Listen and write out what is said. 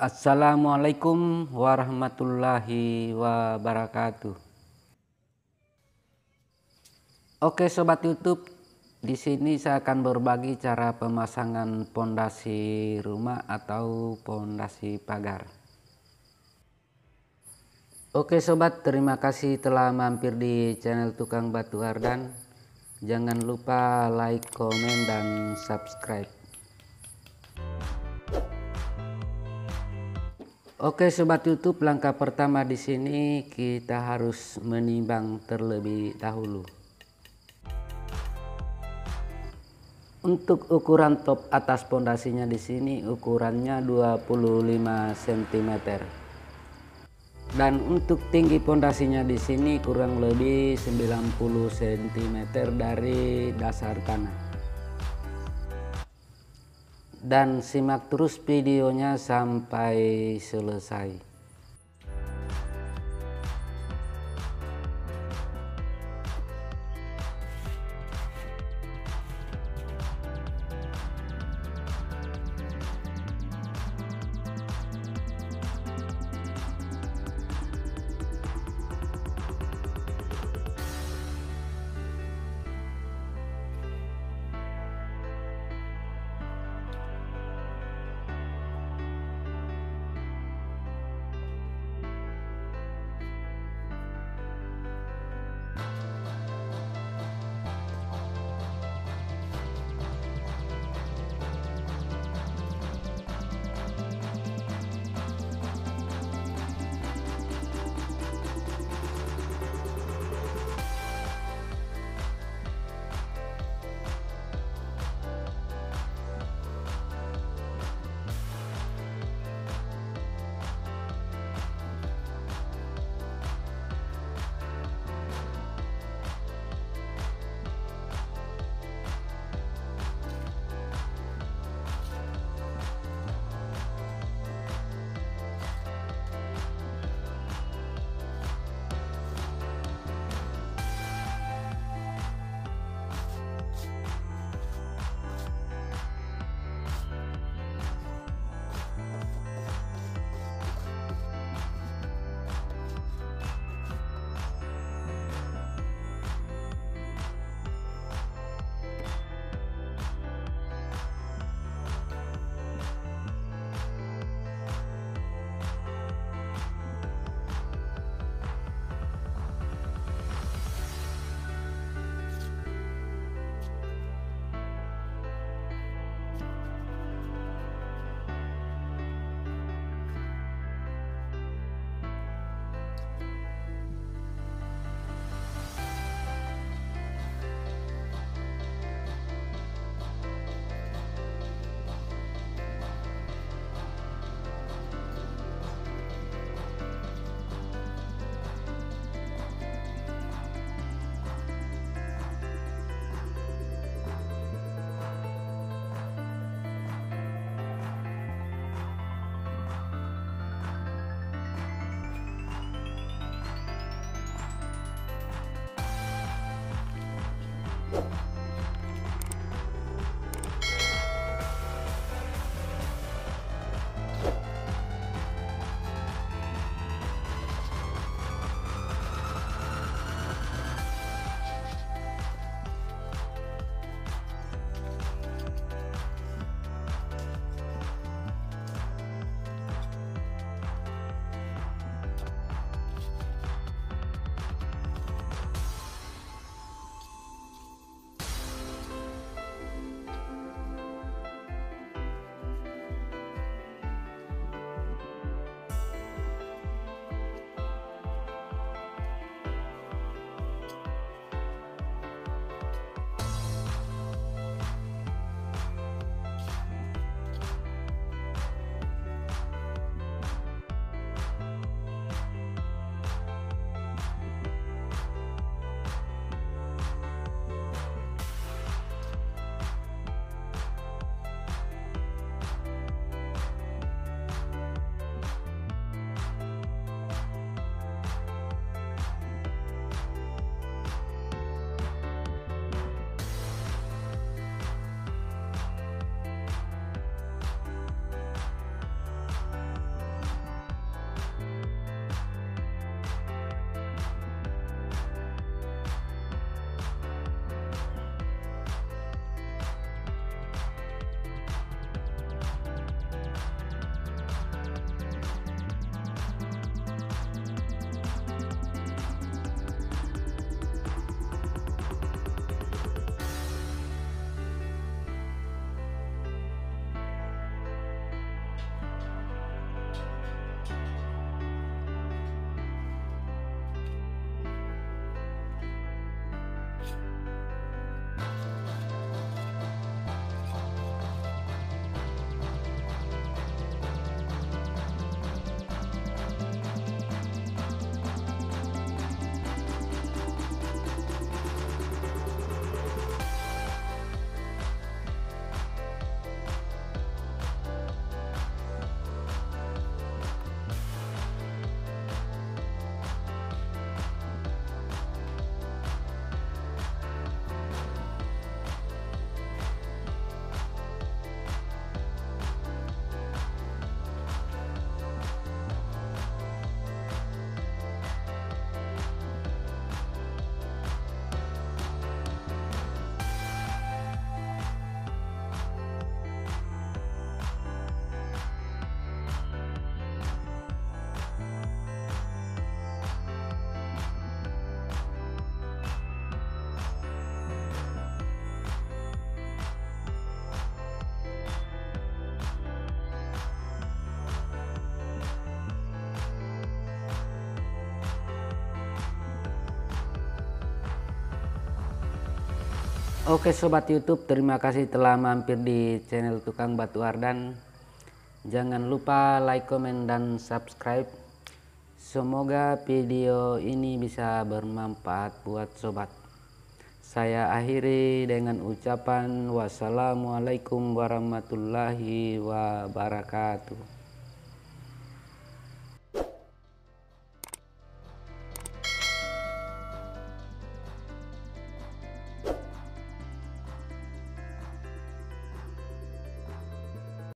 Assalamualaikum warahmatullahi wabarakatuh. Oke sobat YouTube, di sini saya akan berbagi cara pemasangan pondasi rumah atau pondasi pagar. Oke sobat, terima kasih telah mampir di channel Tukang Batu Ardan. Jangan lupa like, komen, dan subscribe. Oke sobat YouTube, langkah pertama di sini kita harus menimbang terlebih dahulu. Untuk ukuran top atas pondasinya di sini ukurannya 25 cm. Dan untuk tinggi pondasinya di sini kurang lebih 90 cm dari dasar tanah dan simak terus videonya sampai selesai. Oke sobat YouTube, terima kasih telah mampir di channel Tukang Batu Ardan. Jangan lupa like, komen, dan subscribe. Semoga video ini bisa bermanfaat buat sobat. Saya akhiri dengan ucapan wassalamualaikum warahmatullahi wabarakatuh.